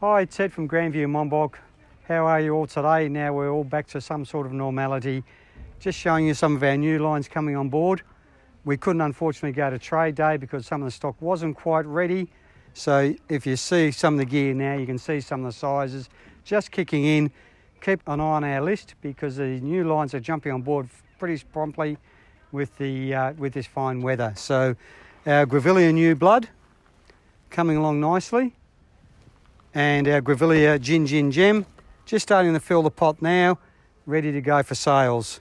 Hi, it's Ed from Grandview Monbulk. How are you all today? Now we're all back to some sort of normality. Just showing you some of our new lines coming on board. We couldn't unfortunately go to trade day because some of the stock wasn't quite ready. So if you see some of the gear now, you can see some of the sizes just kicking in. Keep an eye on our list because the new lines are jumping on board pretty promptly with the uh, with this fine weather. So our Grevillea New Blood coming along nicely, and our Grevillea Gin Gin Gem just starting to fill the pot now, ready to go for sales.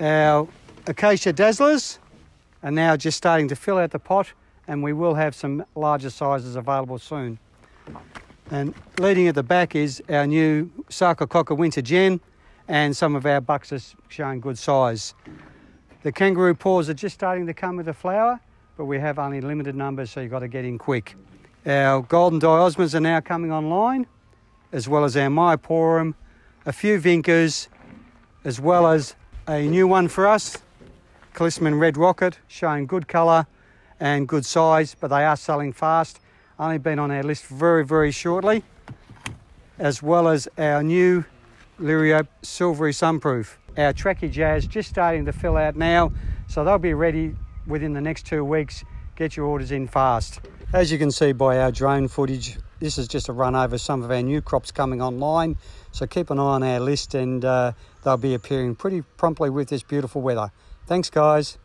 Our Acacia Dazzlers are now just starting to fill out the pot, and we will have some larger sizes available soon. And leading at the back is our new Sarcococca Winter Gem and some of our bucks are showing good size. The kangaroo paws are just starting to come with the flower, but we have only limited numbers, so you've got to get in quick. Our golden diosmas are now coming online, as well as our myoporum, a few vincas, as well as a new one for us, Callistemon Red Rocket, showing good colour and good size, but they are selling fast. Only been on our list very, very shortly, as well as our new Liriope Silvery Sunproof. Our Tracky Jazz just starting to fill out now, so they'll be ready within the next two weeks. Get your orders in fast. As you can see by our drone footage, this is just a run over some of our new crops coming online. So keep an eye on our list and uh, they'll be appearing pretty promptly with this beautiful weather. Thanks guys.